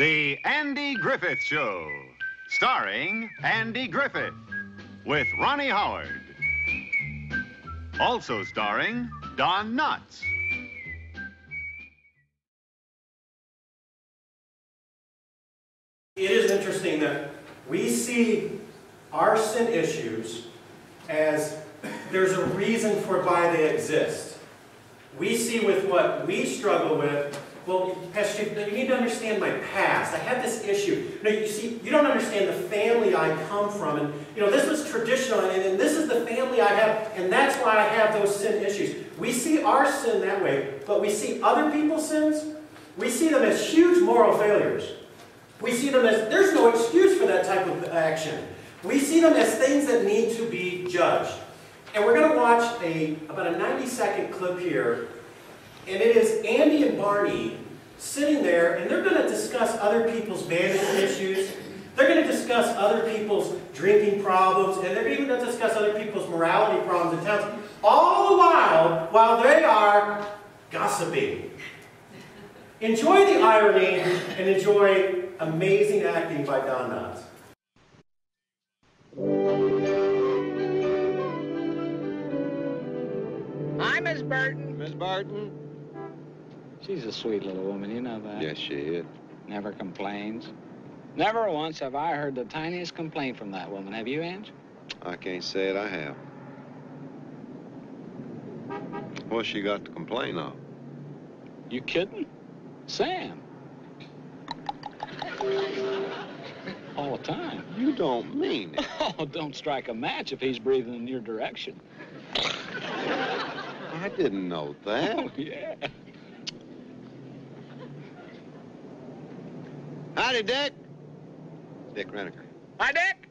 The Andy Griffith Show, starring Andy Griffith with Ronnie Howard. Also starring Don Knotts. It is interesting that we see our sin issues as there's a reason for why they exist. We see with what we struggle with, well, Pastor Steve, you need to understand my past. I had this issue. No, you see, you don't understand the family I come from. And, you know, this was traditional, and, and this is the family I have, and that's why I have those sin issues. We see our sin that way, but we see other people's sins, we see them as huge moral failures. We see them as, there's no excuse for that type of action. We see them as things that need to be judged. And we're going to watch a, about a 90 second clip here. And it is Andy and Barney sitting there, and they're going to discuss other people's vanity issues. They're going to discuss other people's drinking problems, and they're even going to discuss other people's morality problems in towns, all the while, while they are gossiping. Enjoy the irony and enjoy amazing acting by Don Knotts. Hi, Miss Burton. Miss Barton? She's a sweet little woman, you know that. Yes, she is. Never complains. Never once have I heard the tiniest complaint from that woman. Have you, Ange? I can't say it I have. What's she got to complain of? You kidding? Sam. All the time. You don't mean it. Oh, don't strike a match if he's breathing in your direction. I didn't know that. Oh, yeah. Howdy, Dick. Dick Renaker. Hi, Dick.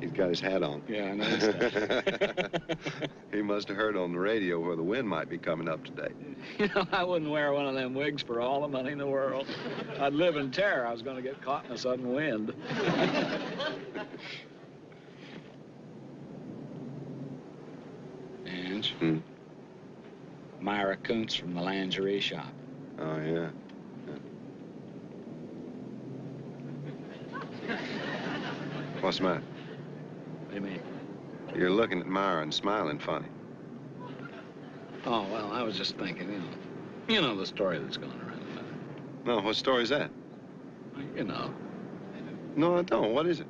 He's got his hat on. Yeah, I know. he must have heard on the radio where the wind might be coming up today. You know, I wouldn't wear one of them wigs for all the money in the world. I'd live in terror I was going to get caught in a sudden wind. Ange, Hmm. Myra Kuntz from the lingerie shop. Oh, yeah. What's the matter? What do you mean? You're looking at Myra and smiling funny. Oh, well, I was just thinking, you know, you know the story that's going around about her. No, what story's that? You know. No, I don't. What is it?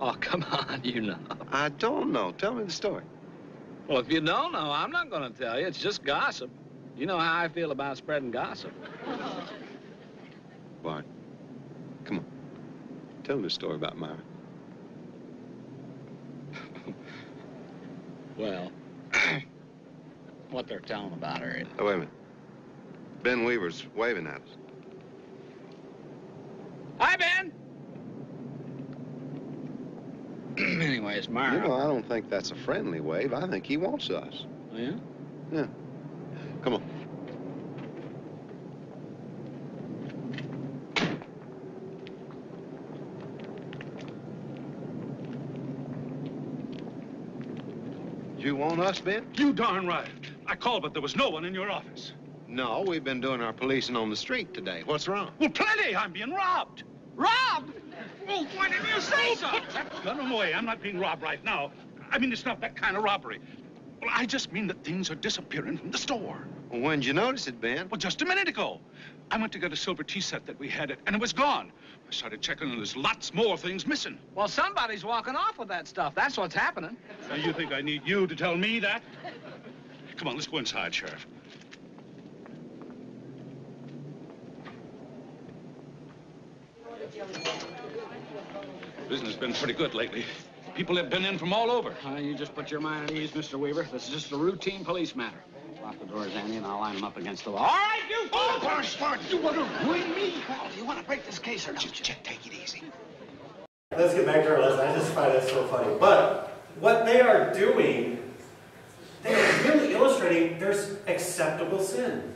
Oh, come on, you know. I don't know. Tell me the story. Well, if you don't know, I'm not going to tell you. It's just gossip. You know how I feel about spreading gossip. Bart, come on. Tell me the story about Myra. Well, what they're telling about her is... Oh, wait a minute. Ben Weaver's waving at us. Hi, Ben! Anyways, Myra... You know, I don't think that's a friendly wave. I think he wants us. Oh, yeah? Yeah. Come on. You want us, Ben? You darn right. I called, but there was no one in your office. No, we've been doing our policing on the street today. What's wrong? Well, plenty. I'm being robbed. Robbed? Well, why didn't you say so? Gun away. I'm not being robbed right now. I mean, it's not that kind of robbery. Well, I just mean that things are disappearing from the store. Well, when'd you notice it, Ben? Well, just a minute ago. I went to get a silver tea set that we had, it, and it was gone. I started checking, and there's lots more things missing. Well, somebody's walking off with that stuff. That's what's happening. Now, you think I need you to tell me that? Come on, let's go inside, Sheriff. Business has been pretty good lately. People have been in from all over. Uh, you just put your mind at ease, Mr. Weaver. This is just a routine police matter. Lock the doors, Andy, and I'll line them up against the wall. All right, you! Oh, Boris, Bart, you want to ruin me? Do you want to break this case or not? Just, just take it easy. Let's get back to our lesson. I just find that so funny. But what they are doing, they are really illustrating there's acceptable sin.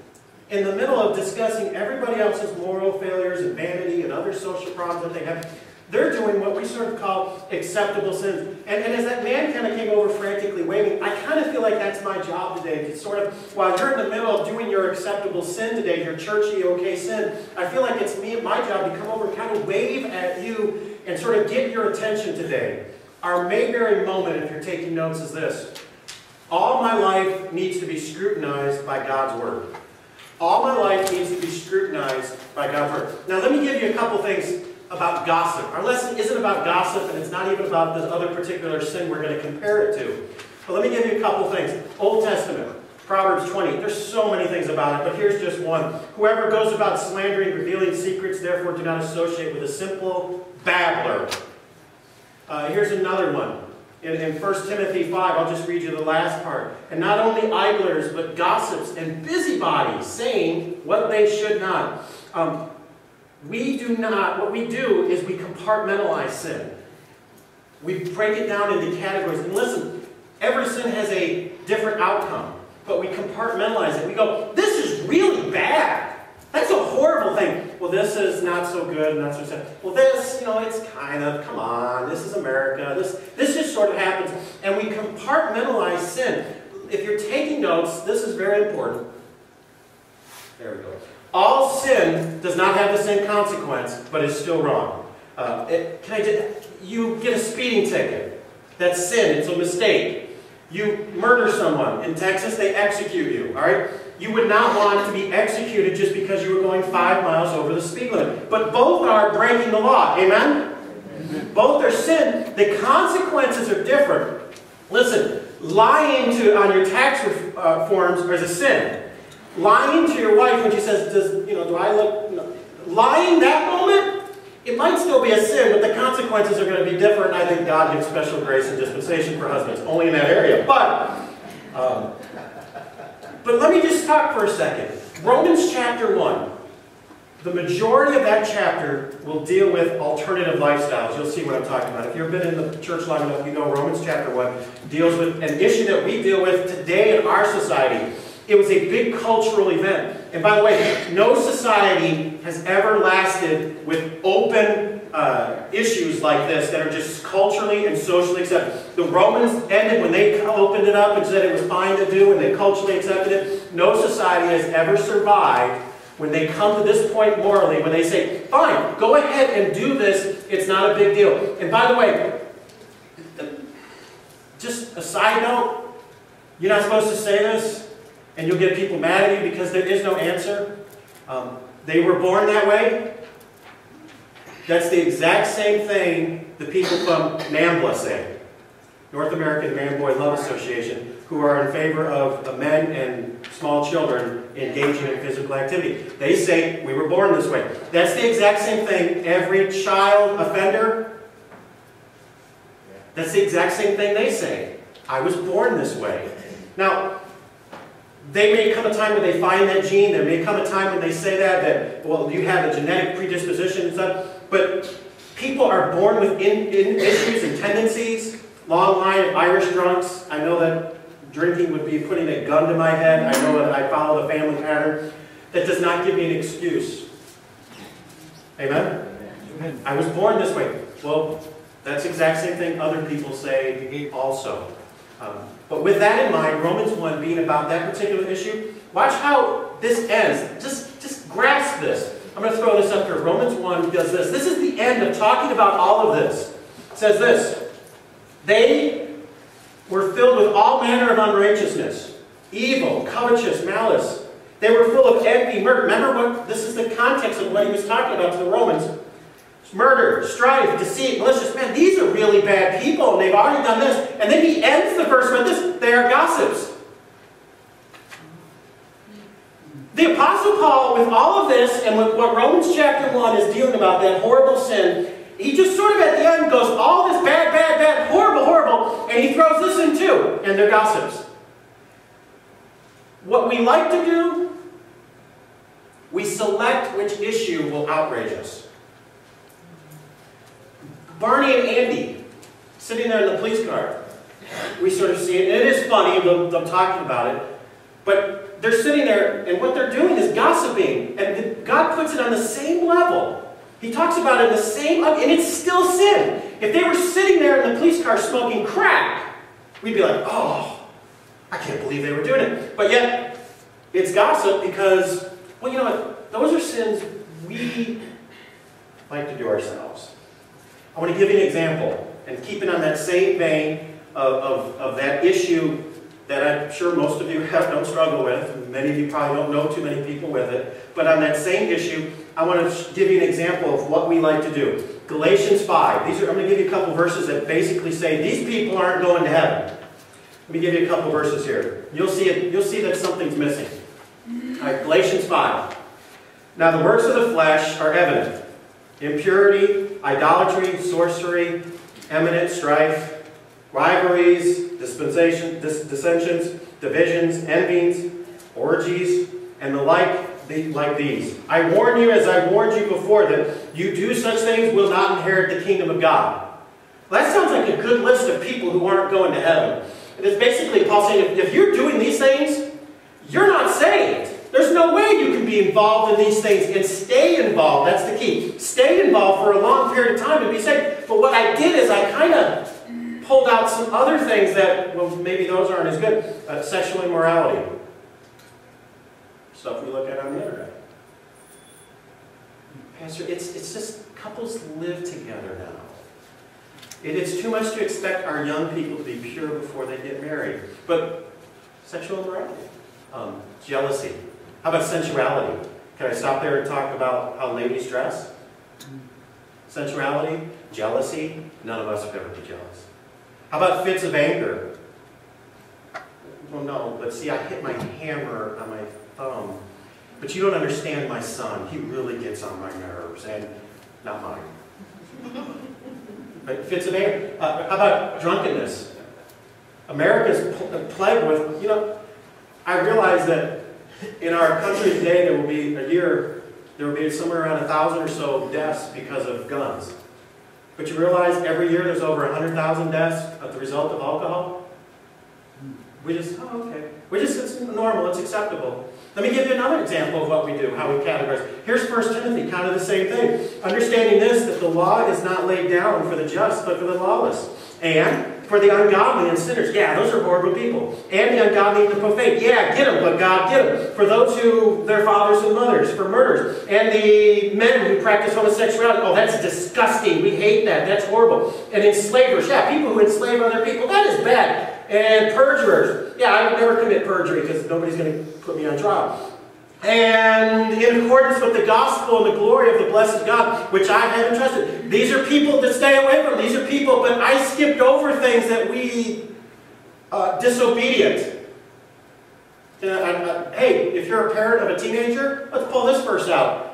In the middle of discussing everybody else's moral failures and vanity and other social problems that they have, they're doing what we sort of call acceptable sins. And, and as that man kind of came over frantically waving, I kind of feel like that's my job today. To sort of, while you're in the middle of doing your acceptable sin today, your churchy okay sin, I feel like it's me, my job to come over and kind of wave at you and sort of get your attention today. Our Mayberry moment, if you're taking notes, is this. All my life needs to be scrutinized by God's Word. All my life needs to be scrutinized by God's Word. Now, let me give you a couple things about gossip. Our lesson isn't about gossip, and it's not even about this other particular sin we're going to compare it to. But let me give you a couple things. Old Testament, Proverbs 20. There's so many things about it, but here's just one. Whoever goes about slandering, revealing secrets, therefore do not associate with a simple babbler. Uh, here's another one. In, in 1 Timothy 5, I'll just read you the last part. And not only idlers, but gossips and busybodies, saying what they should not. Um, we do not, what we do is we compartmentalize sin. We break it down into categories. And listen, every sin has a different outcome, but we compartmentalize it. We go, this is really bad. That's a horrible thing. Well, this is not so good, not so sad. Well, this, you know, it's kind of, come on, this is America. This, this just sort of happens. And we compartmentalize sin. If you're taking notes, this is very important. There we go. All sin does not have the same consequence, but is still wrong. Uh, it, can I you get a speeding ticket. That's sin. It's a mistake. You murder someone. In Texas, they execute you. All right? You would not want to be executed just because you were going five miles over the speed limit. But both are breaking the law. Amen? Both are sin. The consequences are different. Listen, lying to, on your tax uh, forms is a sin. Lying to your wife when she says, "Does you know? Do I look?" Lying that moment, it might still be a sin, but the consequences are going to be different. I think God gives special grace and dispensation for husbands, only in that area. But, um, but let me just talk for a second. Romans chapter one. The majority of that chapter will deal with alternative lifestyles. You'll see what I'm talking about. If you've been in the church long enough, you know Romans chapter 1 deals with an issue that we deal with today in our society. It was a big cultural event. And by the way, no society has ever lasted with open uh, issues like this that are just culturally and socially accepted. The Romans ended when they opened it up and said it was fine to do and they culturally accepted it. No society has ever survived when they come to this point morally, when they say, fine, go ahead and do this, it's not a big deal. And by the way, just a side note, you're not supposed to say this, and you'll get people mad at you because there is no answer. Um, they were born that way. That's the exact same thing the people from NAMBLA say, North American Man Boy Love Association, who are in favor of men and small children engaging in physical activity. They say we were born this way. That's the exact same thing every child offender, that's the exact same thing they say. I was born this way. Now, they may come a time when they find that gene. There may come a time when they say that, that, well, you have a genetic predisposition and stuff. But people are born with in, in issues and tendencies. Long line of Irish drunks. I know that drinking would be putting a gun to my head. I know that I follow the family pattern. That does not give me an excuse. Amen? Amen. I was born this way. Well, that's the exact same thing other people say also. Um, but with that in mind, Romans 1 being about that particular issue, watch how this ends. Just, just grasp this. I'm going to throw this up here. Romans 1 does this. This is the end of talking about all of this. It says this. They were filled with all manner of unrighteousness, evil, covetous, malice. They were full of envy, murder. Remember what this is the context of what he was talking about to the Romans murder, strife, deceit, malicious. men. These are really bad people, and they've already done this. And then he ends the verse with this they are gossips. The Apostle Paul, with all of this, and with what Romans chapter 1 is dealing about, that horrible sin, he just sort of at the end goes, all this bad, bad, bad, horrible, horrible, and he throws this in too, and they're gossips. What we like to do, we select which issue will outrage us. Barney and Andy sitting there in the police car. We sort of see it, and it is funny, them, them talking about it. But they're sitting there, and what they're doing is gossiping. And God puts it on the same level He talks about it in the same, and it's still sin. If they were sitting there in the police car smoking crack, we'd be like, oh, I can't believe they were doing it. But yet, it's gossip because, well, you know what? Those are sins we like to do ourselves. I want to give you an example, and keeping on that same vein of, of, of that issue that I'm sure most of you have, don't struggle with. Many of you probably don't know too many people with it. But on that same issue, I want to give you an example of what we like to do. Galatians 5. These are, I'm going to give you a couple verses that basically say these people aren't going to heaven. Let me give you a couple verses here. You'll see it, you'll see that something's missing. All right, Galatians 5. Now the works of the flesh are evident. Impurity, idolatry, sorcery, eminent strife, rivalries, dispensation, dis dissensions, divisions, envies, orgies, and the like like these. I warn you, as I warned you before, that you do such things will not inherit the kingdom of God. Well, that sounds like a good list of people who aren't going to heaven. It's basically Paul saying, if, if you're doing these things, you're not saved. There's no way you can be involved in these things and stay involved. That's the key. Stay involved for a long period of time and be saved. But what I did is I kind of pulled out some other things that, well, maybe those aren't as good. Uh, sexual immorality. Stuff we look at on the internet. Pastor, it's, it's just couples live together now. It is too much to expect our young people to be pure before they get married. But sexual immorality, um, jealousy. How about sensuality? Can I stop there and talk about how ladies dress? Sensuality, jealousy, none of us have ever been jealous. How about fits of anger? Well, no, but see, I hit my hammer on my thumb. But you don't understand my son. He really gets on my nerves, and not mine. But fits of anger. Uh, how about drunkenness? America's pl plagued with, you know, I realize that in our country today there will be a year, there will be somewhere around a thousand or so deaths because of guns. But you realize every year there's over 100,000 deaths as the result of alcohol? We just, oh, okay. We just, it's normal, it's acceptable. Let me give you another example of what we do, how we categorize. Here's 1 Timothy, kind of the same thing. Understanding this, that the law is not laid down for the just, but for the lawless. And for the ungodly and sinners. Yeah, those are horrible people. And the ungodly and the profane. Yeah, get them, but God get them. For those who, their fathers and mothers, for murders. And the men who practice homosexuality. Oh, that's disgusting. We hate that. That's horrible. And enslavers. Yeah, people who enslave other people. That is bad. And perjurers. Yeah, I would never commit perjury because nobody's going to put me on trial. And in accordance with the gospel and the glory of the blessed God, which I have entrusted. These are people to stay away from. These are people, but I skipped over things that we, uh, disobedient. Uh, uh, hey, if you're a parent of a teenager, let's pull this verse out.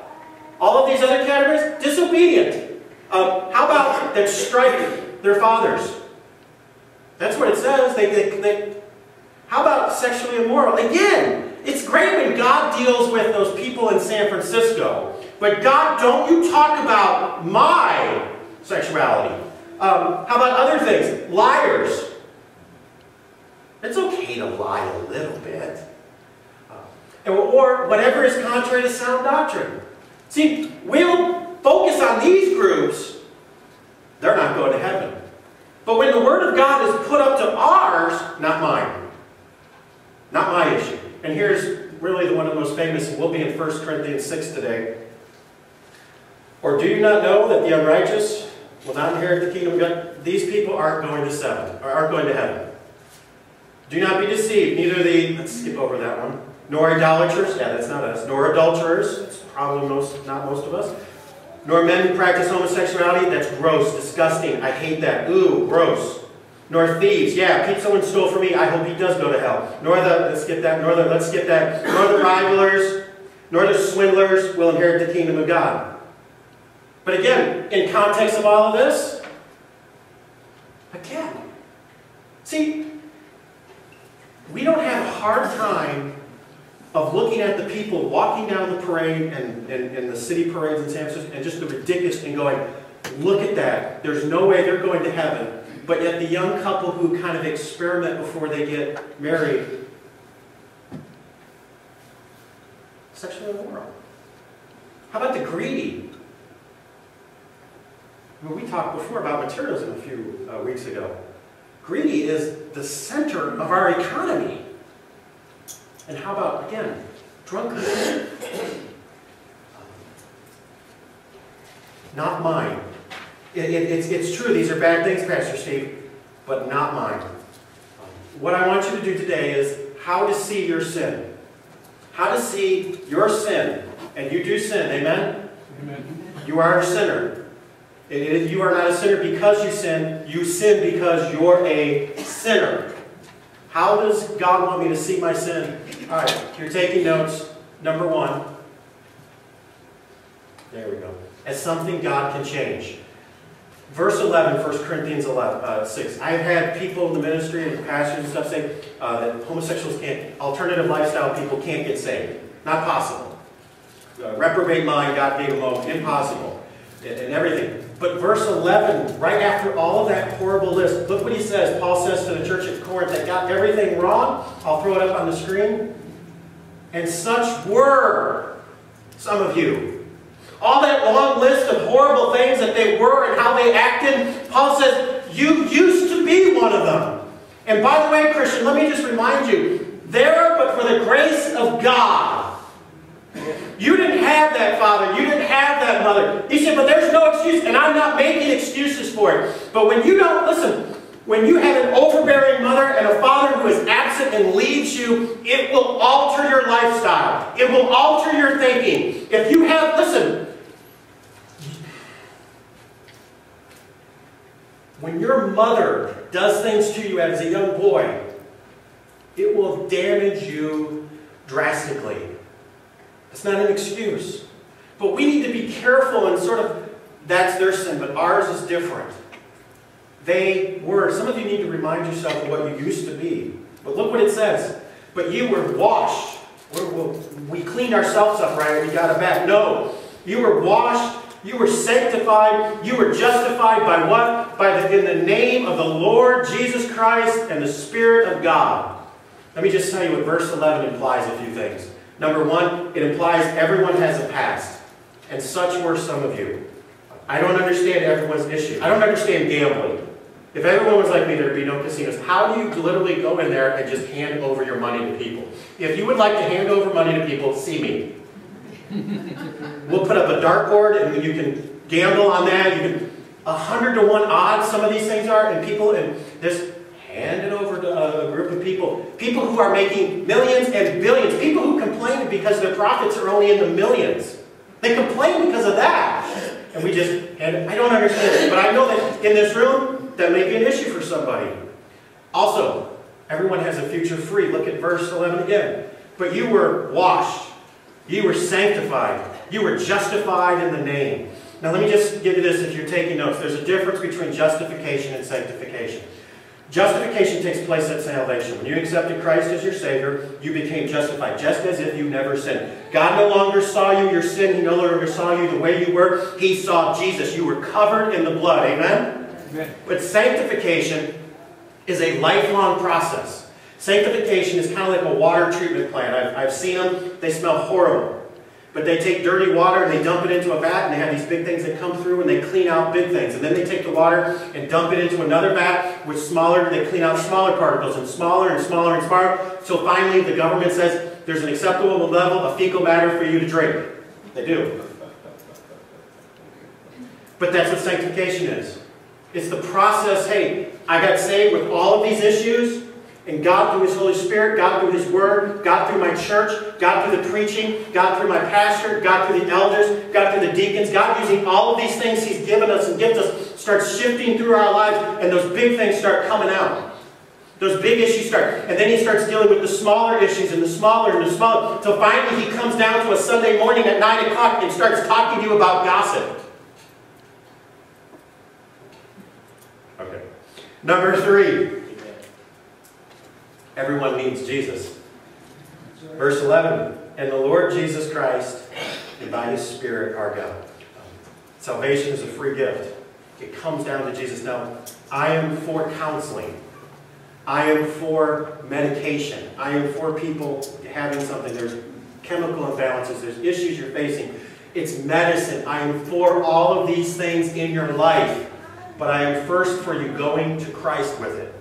All of these other categories, disobedient. Um, how about that strike their fathers? That's what it says. They, they, they, how about sexually immoral? Again, it's great when God deals with those people in San Francisco, but God, don't you talk about my sexuality. Um, how about other things? Liars. It's okay to lie a little bit. Uh, or whatever is contrary to sound doctrine. See, we'll focus on these groups, they're not going to heaven. But when the Word of God is put up to ours, not mine. Not my issue. And here's really the one of the most famous, and we'll be in 1 Corinthians 6 today. Or do you not know that the unrighteous will not inherit the kingdom of God? These people aren't going to seven, or aren't going to heaven. Do not be deceived, neither the, let's skip over that one, nor idolaters, yeah, that's not us, nor adulterers, probably most, not most of us, nor men who practice homosexuality, that's gross, disgusting, I hate that, ooh, gross nor thieves. Yeah, Pete, someone stole from me. I hope he does go to hell. Nor the, let's skip that, nor the, let's skip that, nor the revilers, nor the swindlers will inherit the kingdom of God. But again, in context of all of this, again, see, we don't have a hard time of looking at the people walking down the parade and, and, and the city parades in San Francisco and just the ridiculous and going, look at that. There's no way they're going to heaven. But yet the young couple who kind of experiment before they get married, sexually immoral. How about the greedy? We talked before about materials a few uh, weeks ago. Greedy is the center of our economy. And how about, again, drunkenness? Not mine. It, it, it's, it's true, these are bad things, Pastor Steve, but not mine. What I want you to do today is how to see your sin. How to see your sin. And you do sin, amen? Amen. You are a sinner. It, you are not a sinner because you sin. You sin because you're a sinner. How does God want me to see my sin? All right, you're taking notes. Number one. There we go. As something God can change. Verse 11, 1 Corinthians 11, uh, 6. I've had people in the ministry and pastors and stuff say uh, that homosexuals can't, alternative lifestyle people can't get saved. Not possible. Uh, reprobate mind, God gave them over. Impossible. And, and everything. But verse 11, right after all of that horrible list, look what he says. Paul says to the church at Corinth that got everything wrong. I'll throw it up on the screen. And such were some of you. All that long list of horrible things that they were and how they acted, Paul says, you used to be one of them. And by the way, Christian, let me just remind you, there but for the grace of God. You didn't have that father. You didn't have that mother. He said, but there's no excuse, and I'm not making excuses for it. But when you don't, listen, when you have an overbearing mother and a father who is absent and leaves you, it will alter your lifestyle. It will alter your thinking. If you have, listen, when your mother does things to you as a young boy, it will damage you drastically. It's not an excuse. But we need to be careful and sort of, that's their sin, but ours is different. They were, some of you need to remind yourself of what you used to be. But look what it says. But you were washed. we cleaned ourselves up, right? We got it back. No. You were washed. You were sanctified. You were justified by what? By the, in the name of the Lord Jesus Christ and the Spirit of God. Let me just tell you what verse 11 implies a few things. Number one, it implies everyone has a past. And such were some of you. I don't understand everyone's issue. I don't understand gambling. If everyone was like me, there'd be no casinos. How do you literally go in there and just hand over your money to people? If you would like to hand over money to people, see me. We'll put up a dartboard and you can gamble on that. You can, a hundred to one odds some of these things are, and people, and just hand it over to a group of people. People who are making millions and billions. People who complain because their profits are only in the millions. They complain because of that. And we just, and I don't understand it, but I know that in this room, that may be an issue for somebody. Also, everyone has a future free. Look at verse 11 again. But you were washed. You were sanctified. You were justified in the name. Now let me just give you this if you're taking notes. There's a difference between justification and sanctification. Justification takes place at salvation. When you accepted Christ as your Savior, you became justified, just as if you never sinned. God no longer saw you, your sin. He no longer saw you the way you were. He saw Jesus. You were covered in the blood. Amen? But sanctification is a lifelong process. Sanctification is kind of like a water treatment plant. I've, I've seen them. They smell horrible. But they take dirty water and they dump it into a vat and they have these big things that come through and they clean out big things. And then they take the water and dump it into another vat with smaller, they clean out smaller particles and smaller and smaller and smaller. So finally the government says there's an acceptable level of fecal matter for you to drink. They do. But that's what sanctification is. It's the process, hey, I got saved with all of these issues, and God through His Holy Spirit, God through His Word, God through my church, God through the preaching, God through my pastor, God through the elders, God through the deacons, God using all of these things He's given us and gives us, starts shifting through our lives, and those big things start coming out. Those big issues start. And then he starts dealing with the smaller issues and the smaller and the smaller. Until finally he comes down to a Sunday morning at 9 o'clock and starts talking to you about gossip. Okay. Number three, everyone needs Jesus. Verse 11, and the Lord Jesus Christ and by his Spirit our God. Salvation is a free gift. It comes down to Jesus. Now, I am for counseling. I am for medication. I am for people having something. There's chemical imbalances. There's issues you're facing. It's medicine. I am for all of these things in your life, but I am first for you going to Christ with it.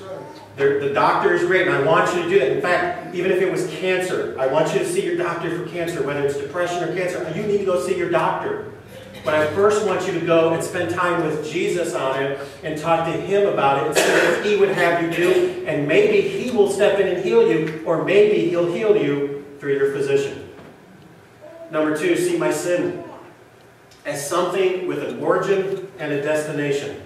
Right. The, the doctor is great, and I want you to do that. In fact, even if it was cancer, I want you to see your doctor for cancer, whether it's depression or cancer. You need to go see your doctor. But I first want you to go and spend time with Jesus on it and talk to Him about it and see what He would have you do. And maybe He will step in and heal you, or maybe He'll heal you through your physician. Number two, see my sin as something with an origin and a destination.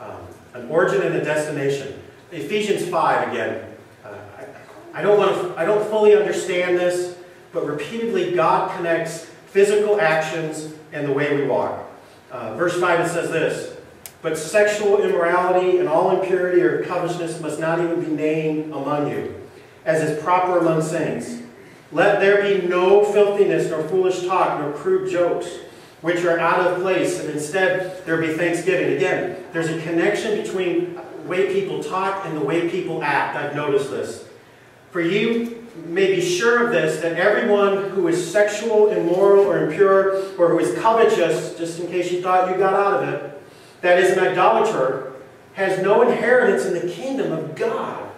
Um, an origin and a destination. Ephesians 5 again. Uh, I, I, don't want to, I don't fully understand this, but repeatedly God connects physical actions and the way we walk. Uh, verse 5 it says this But sexual immorality and all impurity or covetousness must not even be named among you, as is proper among saints. Let there be no filthiness, nor foolish talk, nor crude jokes, which are out of place, and instead there be thanksgiving. Again, there's a connection between way people talk and the way people act. I've noticed this. For you may be sure of this, that everyone who is sexual, immoral, or impure, or who is covetous, just in case you thought you got out of it, that is an idolater, has no inheritance in the kingdom of God.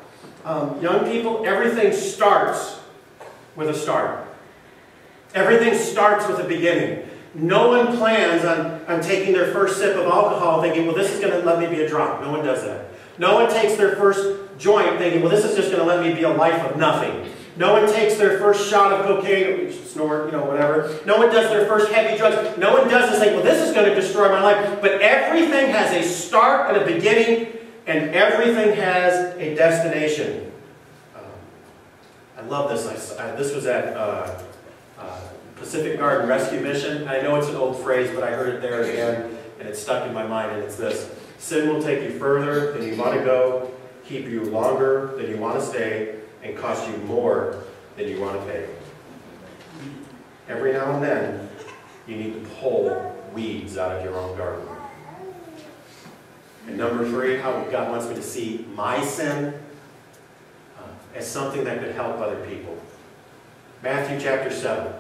Um, young people, everything starts with a start. Everything starts with a beginning. No one plans on, on taking their first sip of alcohol thinking, well, this is going to let me be a drunk. No one does that. No one takes their first joint thinking, well, this is just going to let me be a life of nothing. No one takes their first shot of cocaine, or snort, you know, whatever. No one does their first heavy drugs. No one does this thing, well, this is going to destroy my life. But everything has a start and a beginning, and everything has a destination. Um, I love this. I, I, this was at uh, uh, Pacific Garden Rescue Mission. I know it's an old phrase, but I heard it there again, and it stuck in my mind, and it's this. Sin will take you further than you want to go, keep you longer than you want to stay, and cost you more than you want to pay. Every now and then, you need to pull weeds out of your own garden. And number three, how God wants me to see my sin uh, as something that could help other people. Matthew chapter 7.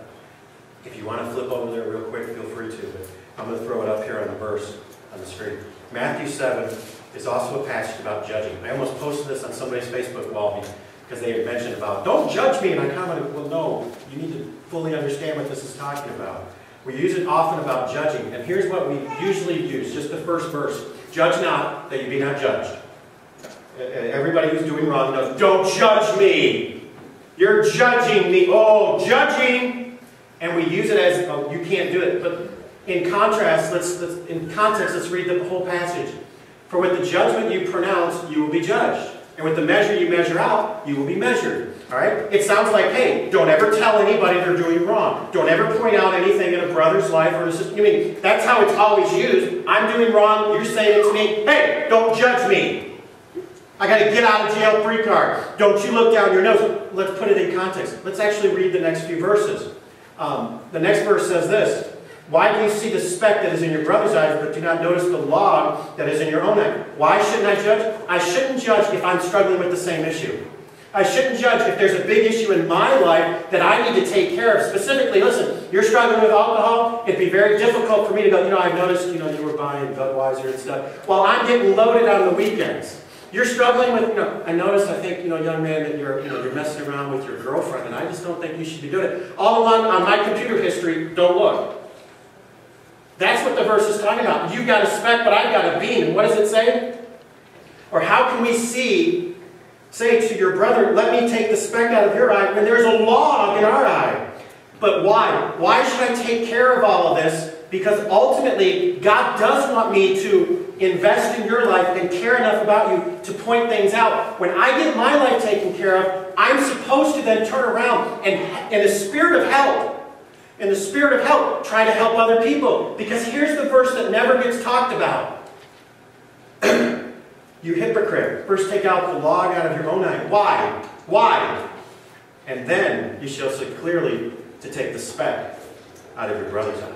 If you want to flip over there real quick, feel free to. But I'm going to throw it up here on the verse on the screen. Matthew 7 is also a passage about judging. I almost posted this on somebody's Facebook wall because they had mentioned about, don't judge me. And I commented, well, no, you need to fully understand what this is talking about. We use it often about judging. And here's what we usually use, just the first verse. Judge not, that you be not judged. Everybody who's doing wrong knows, don't judge me. You're judging me. Oh, judging. And we use it as, oh, you can't do it. But in contrast, let's, let's, in context, let's read the whole passage. For with the judgment you pronounce, you will be judged. And with the measure you measure out, you will be measured. All right? It sounds like, hey, don't ever tell anybody they're doing wrong. Don't ever point out anything in a brother's life or a sister. I mean, that's how it's always used. I'm doing wrong. You're saying it to me. Hey, don't judge me. I got to get out of jail free card. Don't you look down your nose. Let's put it in context. Let's actually read the next few verses. Um, the next verse says this. Why do you see the speck that is in your brother's eye, but do not notice the log that is in your own eye? Why shouldn't I judge? I shouldn't judge if I'm struggling with the same issue. I shouldn't judge if there's a big issue in my life that I need to take care of. Specifically, listen, you're struggling with alcohol, it'd be very difficult for me to go, you know, I've noticed, you know, you were buying Budweiser and stuff. While I'm getting loaded on the weekends. You're struggling with, you know, I noticed, I think, you know, young man, that you're, you know, you're messing around with your girlfriend, and I just don't think you should be doing it. All along on my computer history, don't look. That's what the verse is talking about. You got a speck, but I've got a beam. And what does it say? Or how can we see, say to your brother, let me take the speck out of your eye when there's a log in our eye? But why? Why should I take care of all of this? Because ultimately, God does want me to invest in your life and care enough about you to point things out. When I get my life taken care of, I'm supposed to then turn around and, in a spirit of help, in the spirit of help, try to help other people. Because here's the verse that never gets talked about. you hypocrite, first take out the log out of your own eye. Why? Why? And then you shall see clearly to take the speck out of your brother's eye.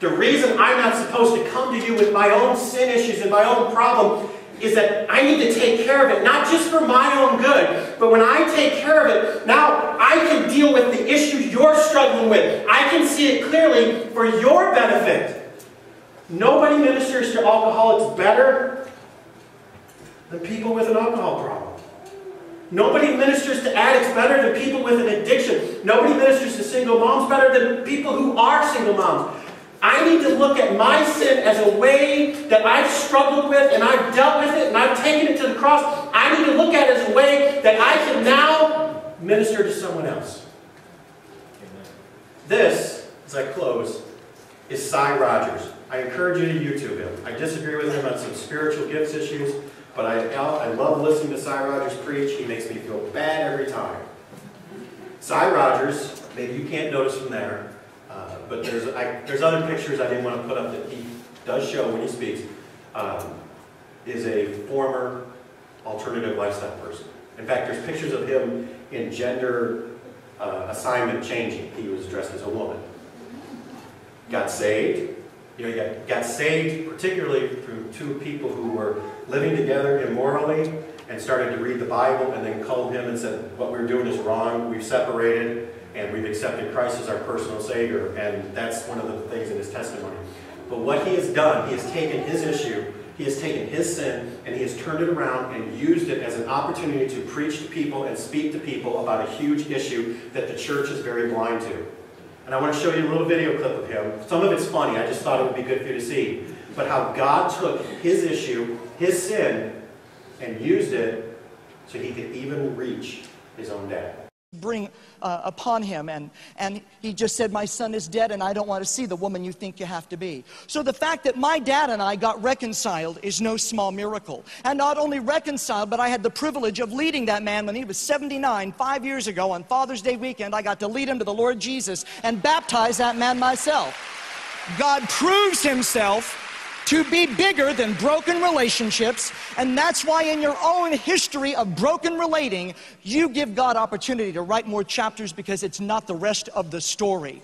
The reason I'm not supposed to come to you with my own sin issues and my own problem is that I need to take care of it, not just for my own good, but when I take care of it, now I can deal with the issues you're struggling with. I can see it clearly for your benefit. Nobody ministers to alcoholics better than people with an alcohol problem. Nobody ministers to addicts better than people with an addiction. Nobody ministers to single moms better than people who are single moms. I need to look at my sin as a way that I've struggled with and I've dealt with it and I've taken it to the cross. I need to look at it as a way that I can now minister to someone else. This, as I close, is Sy Rogers. I encourage you to YouTube him. I disagree with him on some spiritual gifts issues, but I, I love listening to Sy Rogers preach. He makes me feel bad every time. Sy Rogers, maybe you can't notice from there, but there's, I, there's other pictures I didn't want to put up that he does show when he speaks, um, is a former alternative lifestyle person. In fact, there's pictures of him in gender uh, assignment changing. He was dressed as a woman. Got saved. You know, he got, got saved particularly through two people who were living together immorally and started to read the Bible and then called him and said, what we're doing is wrong. We've separated and we've accepted Christ as our personal Savior. And that's one of the things in his testimony. But what he has done, he has taken his issue, he has taken his sin, and he has turned it around and used it as an opportunity to preach to people and speak to people about a huge issue that the church is very blind to. And I want to show you a little video clip of him. Some of it's funny. I just thought it would be good for you to see. But how God took his issue, his sin, and used it so he could even reach his own dad bring uh, upon him. And and he just said my son is dead and i don't want to see the woman you think you have to be. So the fact that my dad and i got reconciled is no small miracle. And not only reconciled but i had the privilege of leading that man when he was 79 five years ago on father's day weekend. I got to lead him to the lord jesus and baptize that man myself. God proves himself to be bigger than broken relationships. And that's why, in your own history of broken relating, you give God opportunity to write more chapters because it's not the rest of the story.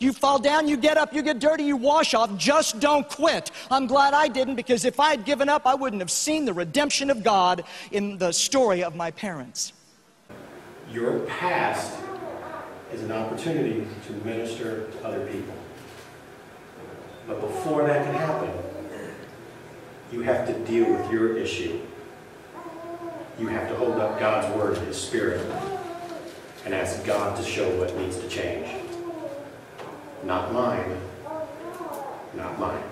You fall down, you get up, you get dirty, you wash off. Just don't quit. I'm glad I didn't because if I had given up, I wouldn't have seen the redemption of God in the story of my parents. Your past is an opportunity to minister to other people. But before that can happen, you have to deal with your issue. You have to hold up God's Word, His Spirit, and ask God to show what needs to change. Not mine. Not mine.